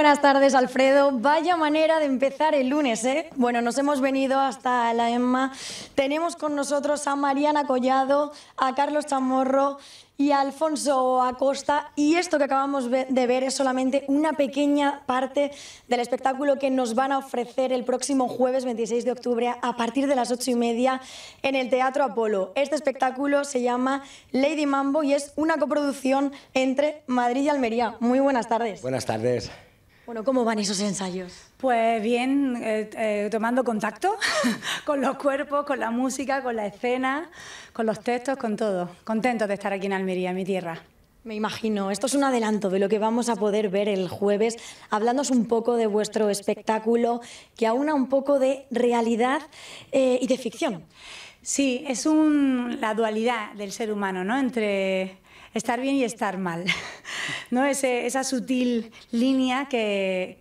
Buenas tardes, Alfredo. Vaya manera de empezar el lunes, ¿eh? Bueno, nos hemos venido hasta la EMMA. Tenemos con nosotros a Mariana Collado, a Carlos Chamorro y a Alfonso Acosta. Y esto que acabamos de ver es solamente una pequeña parte del espectáculo que nos van a ofrecer el próximo jueves 26 de octubre a partir de las ocho y media en el Teatro Apolo. Este espectáculo se llama Lady Mambo y es una coproducción entre Madrid y Almería. Muy buenas tardes. Buenas tardes. Bueno, ¿cómo van esos ensayos? Pues bien, eh, eh, tomando contacto con los cuerpos, con la música, con la escena, con los textos, con todo. Contentos de estar aquí en Almería, mi tierra. Me imagino, esto es un adelanto de lo que vamos a poder ver el jueves, hablándonos un poco de vuestro espectáculo que aúna un poco de realidad eh, y de ficción. Sí, es un, la dualidad del ser humano, ¿no? Entre estar bien y estar mal. ¿no? esa sutil línea que,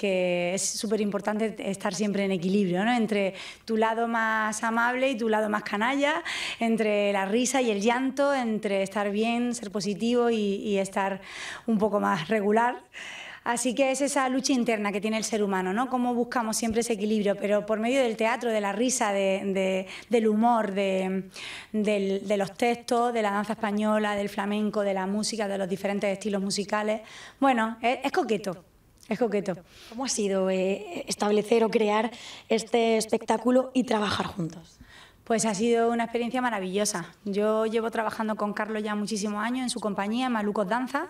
es súper importante estar siempre en equilibrio ¿no? entre tu lado más amable y tu lado más canalla, entre la risa y el llanto, entre estar bien, ser positivo y estar un poco más regular. Así que es esa lucha interna que tiene el ser humano, ¿no? Cómo buscamos siempre ese equilibrio, pero por medio del teatro, de la risa, del humor, de, los textos, de la danza española, del flamenco, de la música, de los diferentes estilos musicales. Bueno, es, coqueto. Es coqueto. ¿Cómo ha sido eh, establecer o crear este espectáculo y trabajar juntos? Pues ha sido una experiencia maravillosa. Yo llevo trabajando con Carlos ya muchísimos años en su compañía, Malucos Danza,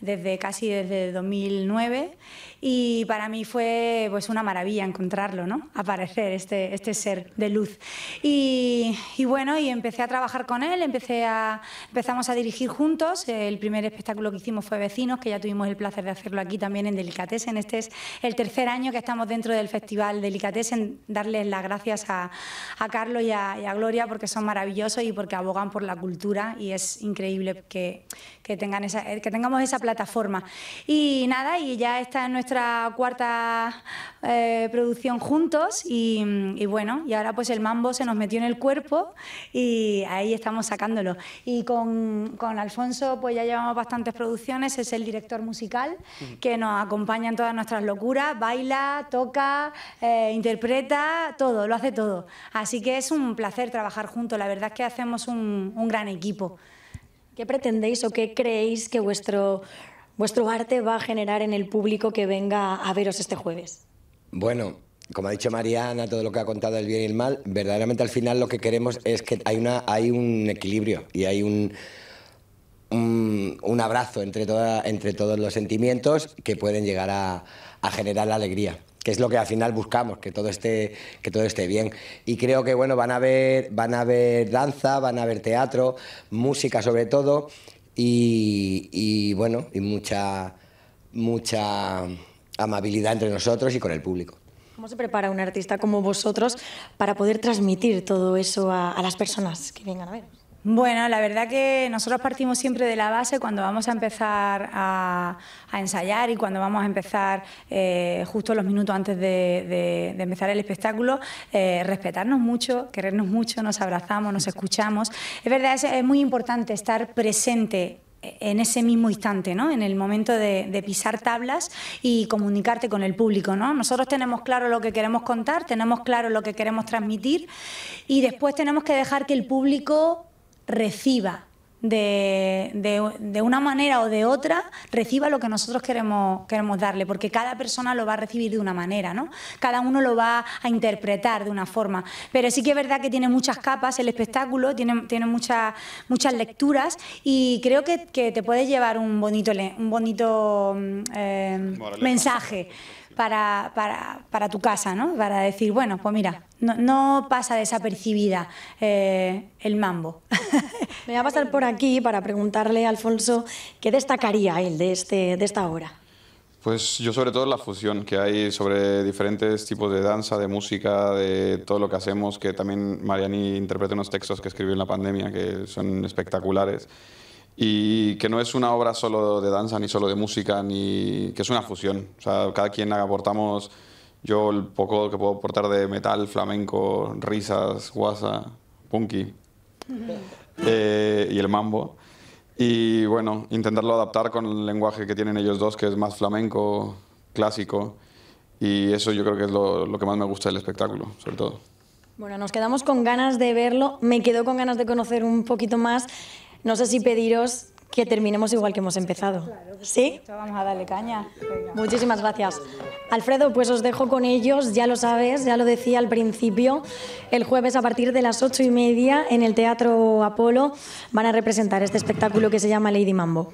desde casi desde 2009 y para mí fue pues una maravilla encontrarlo, ¿no? Aparecer este, este ser de luz. Y, bueno, y empecé a trabajar con él, empezamos a dirigir juntos. El primer espectáculo que hicimos fue Vecinos, que ya tuvimos el placer de hacerlo aquí también en Delicatessen. Este es el tercer año que estamos dentro del Festival Delicatessen. Darles las gracias a, a Carlos y a, y a Gloria porque son maravillosos y porque abogan por la cultura y es increíble que, que, tengan esa, que tengamos esa plataforma. Y nada, y ya está en nuestra cuarta eh, producción juntos y, bueno, y ahora pues el mambo se nos metió en el cuerpo y ahí estamos sacándolo. Y con, con Alfonso pues ya llevamos bastantes producciones, es el director musical que nos acompaña en todas nuestras locuras, baila, toca, eh, interpreta, todo, lo hace todo. Así que es un placer trabajar juntos, la verdad es que hacemos un, un gran equipo. ¿Qué pretendéis o qué creéis que vuestro, vuestro arte va a generar en el público que venga a veros este jueves? Bueno, como ha dicho Mariana, todo lo que ha contado el bien y el mal, verdaderamente al final lo que queremos es que hay, una, hay un equilibrio y hay un, un, abrazo entre, toda, entre todos los sentimientos que pueden llegar a, a generar la alegría que es lo que al final buscamos, que todo esté, que todo esté bien. Y creo que bueno, van a ver, van a danza, van a ver teatro, música sobre todo, y, bueno, y mucha, mucha amabilidad entre nosotros y con el público. ¿Cómo se prepara un artista como vosotros para poder transmitir todo eso a, a las personas que vengan a ver? Bueno, la verdad que nosotros partimos siempre de la base cuando vamos a empezar a, ensayar y cuando vamos a empezar eh, justo los minutos antes de, empezar el espectáculo, eh, respetarnos mucho, querernos mucho, nos abrazamos, nos escuchamos. Es verdad, es, muy importante estar presente en ese mismo instante, ¿no? en el momento de, pisar tablas y comunicarte con el público. ¿no? Nosotros tenemos claro lo que queremos contar, tenemos claro lo que queremos transmitir y después tenemos que dejar que el público reciba de, de, una manera o de otra, reciba lo que nosotros queremos, queremos darle, porque cada persona lo va a recibir de una manera, ¿no? Cada uno lo va a interpretar de una forma. Pero sí que es verdad que tiene muchas capas el espectáculo, tiene, tiene muchas, muchas lecturas y creo que, que te puede llevar un bonito, un bonito mm, eh, mensaje para, para, para, tu casa, ¿no? Para decir, bueno, pues mira, no, no pasa desapercibida eh, el mambo. Me voy a pasar por aquí para preguntarle a Alfonso qué destacaría él de, este, de esta obra. Pues yo sobre todo la fusión que hay sobre diferentes tipos de danza, de música, de todo lo que hacemos, que también Mariani interpreta unos textos que escribió en la pandemia que son espectaculares y que no es una obra solo de danza ni solo de música, ni que es una fusión. O sea, cada quien aportamos, yo el poco que puedo aportar de metal, flamenco, risas, guasa, punky eh, y el mambo. Y bueno, intentarlo adaptar con el lenguaje que tienen ellos dos, que es más flamenco, clásico. Y eso yo creo que es lo, lo que más me gusta del espectáculo, sobre todo. Bueno, nos quedamos con ganas de verlo. Me quedo con ganas de conocer un poquito más. No sé si pediros que terminemos igual que hemos empezado. ¿Sí? Vamos a darle caña. Muchísimas gracias. Alfredo, pues os dejo con ellos, ya lo sabes, ya lo decía al principio, el jueves a partir de las ocho y media en el Teatro Apolo van a representar este espectáculo que se llama Lady Mambo.